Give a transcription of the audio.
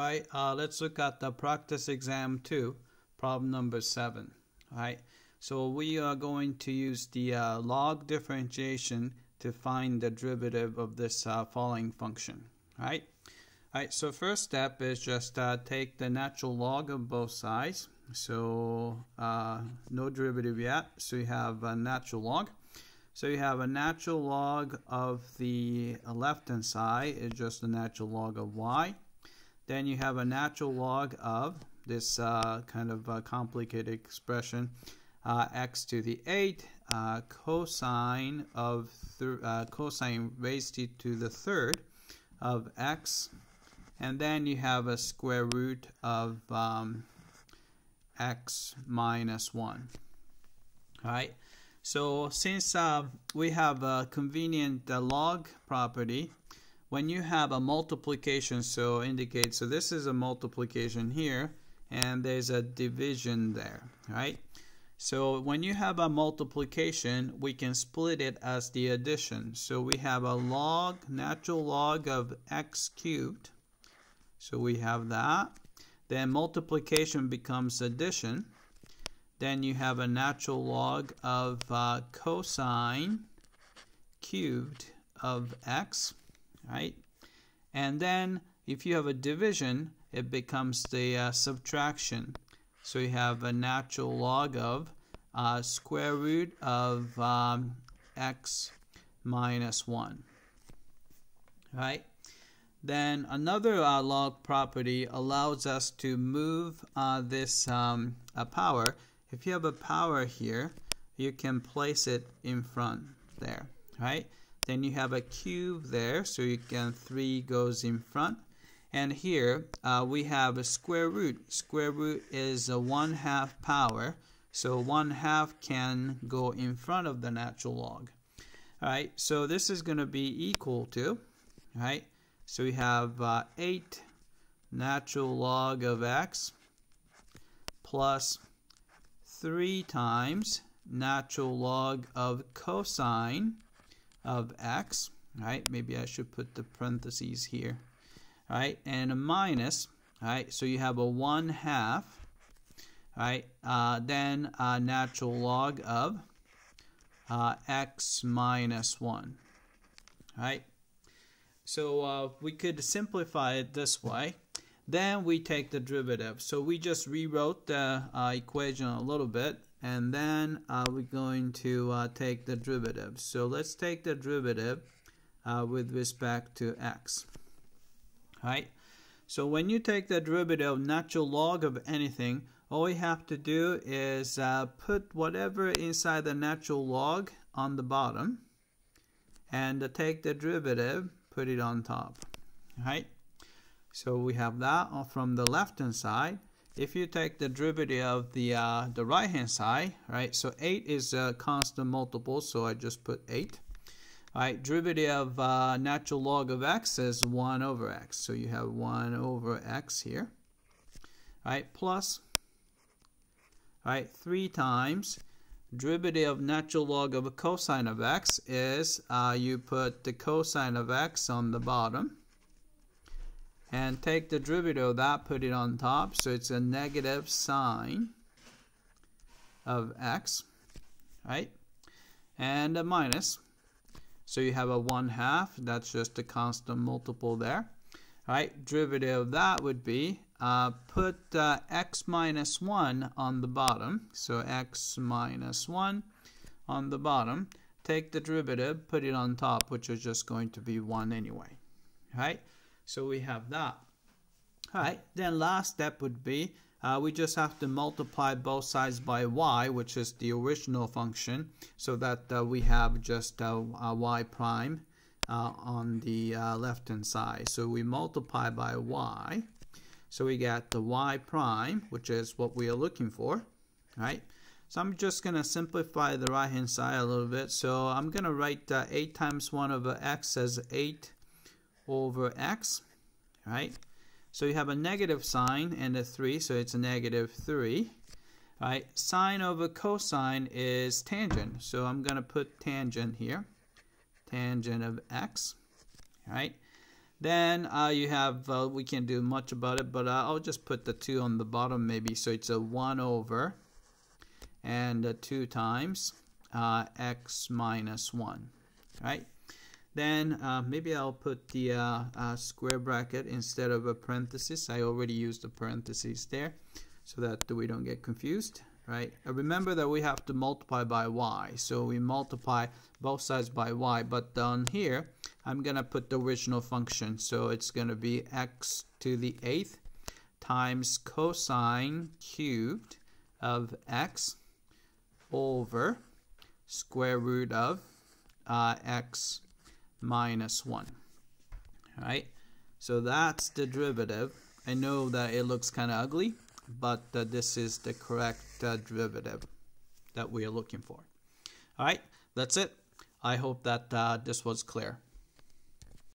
Right, uh, let's look at the practice exam 2, problem number 7. All right, so we are going to use the uh, log differentiation to find the derivative of this uh, following function. All right, all right, so first step is just uh, take the natural log of both sides. So uh, no derivative yet, so you have a natural log. So you have a natural log of the left-hand side is just the natural log of y. Then you have a natural log of this uh, kind of uh, complicated expression, uh, x to the 8 uh, cosine of uh, cosine raised to the third of x, and then you have a square root of um, x minus 1. All right. So since uh, we have a convenient log property, when you have a multiplication so indicate so this is a multiplication here and there's a division there right? So when you have a multiplication we can split it as the addition. So we have a log natural log of x cubed. So we have that. Then multiplication becomes addition. Then you have a natural log of uh, cosine cubed of x right? And then if you have a division, it becomes the uh, subtraction. So you have a natural log of uh, square root of um, x minus 1. Right? Then another uh, log property allows us to move uh, this um, power. If you have a power here, you can place it in front there, right? Then you have a cube there, so you can 3 goes in front. And here uh, we have a square root. Square root is a 1 half power, so 1 half can go in front of the natural log. Alright, so this is going to be equal to, right? So we have uh, 8 natural log of x plus 3 times natural log of cosine of x, right? Maybe I should put the parentheses here, right? And a minus, right? So you have a 1 half, right? Uh, then a natural log of uh, x minus 1, right? So uh, we could simplify it this way. Then we take the derivative. So we just rewrote the uh, equation a little bit and then uh, we're going to uh, take the derivative. So let's take the derivative uh, with respect to x. Right? So when you take the derivative of natural log of anything, all we have to do is uh, put whatever inside the natural log on the bottom and take the derivative, put it on top. Right? So we have that from the left hand side if you take the derivative of the uh, the right hand side, right? So 8 is a constant multiple, so I just put 8. All right, derivative of uh, natural log of x is 1 over x. So you have 1 over x here. All right, plus, all right, 3 times derivative of natural log of cosine of x is uh, you put the cosine of x on the bottom and take the derivative of that, put it on top. So it's a negative sine of x, right? And a minus. So you have a 1 half. That's just a constant multiple there. Right? Derivative of that would be uh, put uh, x minus 1 on the bottom. So x minus 1 on the bottom. Take the derivative, put it on top, which is just going to be 1 anyway. Right? So we have that. All right, then last step would be uh, we just have to multiply both sides by y, which is the original function, so that uh, we have just uh, y prime uh, on the uh, left-hand side. So we multiply by y, so we get the y prime, which is what we are looking for, right? So I'm just going to simplify the right-hand side a little bit. So I'm going to write uh, 8 times 1 over x as 8 over x, right? So you have a negative sign and a 3, so it's a negative 3. Right? Sine over cosine is tangent, so I'm going to put tangent here. Tangent of x, right? Then uh, you have, uh, we can't do much about it, but uh, I'll just put the 2 on the bottom maybe. So it's a 1 over and 2 times uh, x minus 1, right? Then uh, maybe I'll put the uh, square bracket instead of a parenthesis. I already used the parentheses there so that we don't get confused right? remember that we have to multiply by y. So we multiply both sides by y. But down here, I'm going to put the original function. So it's going to be x to the eighth times cosine cubed of x over square root of uh, x minus 1. All right? So that's the derivative. I know that it looks kind of ugly, but uh, this is the correct uh, derivative that we are looking for. All right, that's it. I hope that uh, this was clear.